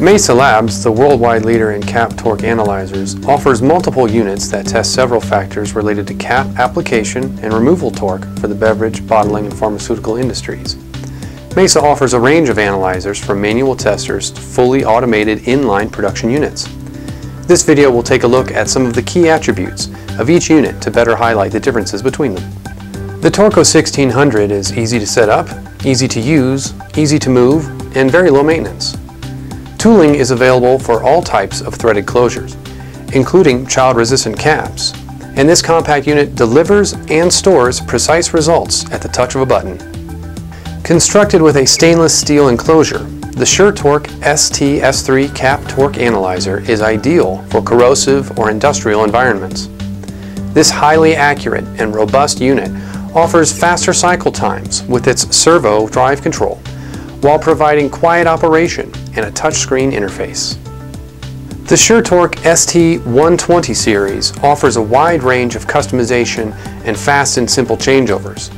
Mesa Labs, the worldwide leader in cap torque analyzers, offers multiple units that test several factors related to cap application and removal torque for the beverage, bottling, and pharmaceutical industries. Mesa offers a range of analyzers from manual testers to fully automated inline production units. This video will take a look at some of the key attributes of each unit to better highlight the differences between them. The Torqo 1600 is easy to set up, easy to use, easy to move, and very low maintenance. Tooling is available for all types of threaded closures, including child-resistant caps, and this compact unit delivers and stores precise results at the touch of a button. Constructed with a stainless steel enclosure, the SureTorque ST-S3 Cap Torque Analyzer is ideal for corrosive or industrial environments. This highly accurate and robust unit offers faster cycle times with its servo drive control, while providing quiet operation and a touchscreen interface. The SureTorque ST120 series offers a wide range of customization and fast and simple changeovers.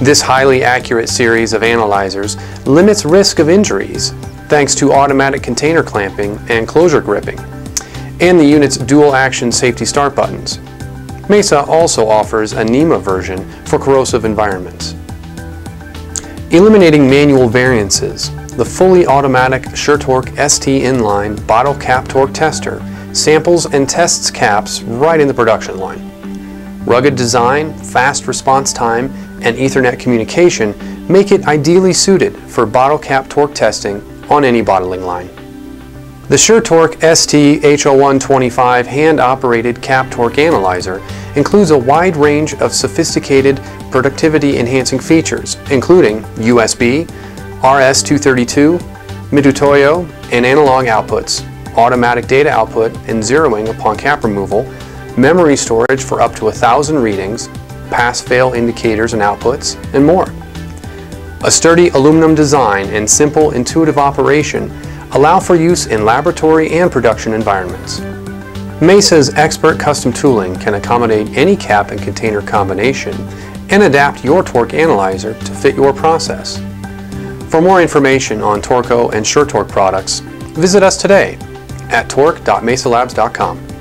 This highly accurate series of analyzers limits risk of injuries thanks to automatic container clamping and closure gripping, and the unit's dual action safety start buttons. Mesa also offers a NEMA version for corrosive environments. Eliminating manual variances, the fully automatic SureTorque ST inline bottle cap torque tester samples and tests caps right in the production line. Rugged design, fast response time, and Ethernet communication make it ideally suited for bottle cap torque testing on any bottling line. The SureTorque ST H0125 hand-operated cap torque analyzer includes a wide range of sophisticated productivity-enhancing features, including USB, RS-232, Mitutoyo, and analog outputs, automatic data output and zeroing upon cap removal, memory storage for up to a thousand readings, pass-fail indicators and outputs, and more. A sturdy aluminum design and simple intuitive operation allow for use in laboratory and production environments. Mesa's expert custom tooling can accommodate any cap and container combination and adapt your torque analyzer to fit your process. For more information on Torqo and SureTorque products, visit us today at torque.mesalabs.com.